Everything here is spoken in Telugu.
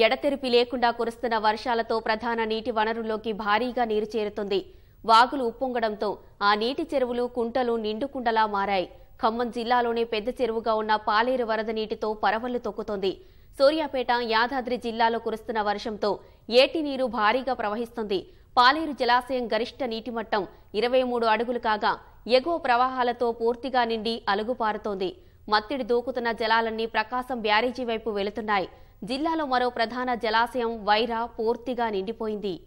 ఎడతెరిపి లేకుండా కురుస్తున్న వర్షాలతో ప్రధాన నీటి వనరుల్లోకి భారీగా నీరు చేరుతుంది. వాగులు ఉప్పొంగడంతో ఆ నీటి చెరువులు కుంటలు నిండుకుండలా మారాయి. ఖమ్మం జిల్లాలోనే పెద్ద చెరువుగా ఉన్న పాలేరు వరద నీటితో పరవళ్ళు తొక్కుతోంది. సూర్యాపేట యాదాద్రి జిల్లాలో కురుస్తున్న వర్షంతో ఏటి నీరు భారీగా ప్రవహిస్తుంది. పాలేరు జలాశయం గరిష్ట నీటి మట్టం ఇరవై మూడు అడుగులు కాగా ఎగువ ప్రవాహాలతో పూర్తిగా నిండి అలుగుపారుతోంది. మత్తిడి దూకుతున్న జలాలన్నీ ప్రకాశం బ్యారేజీ వైపు వెళుతున్నాయి. జిల్లాలో మరో ప్రధాన జలాశయం వైరా పూర్తిగా నిండిపోయింది.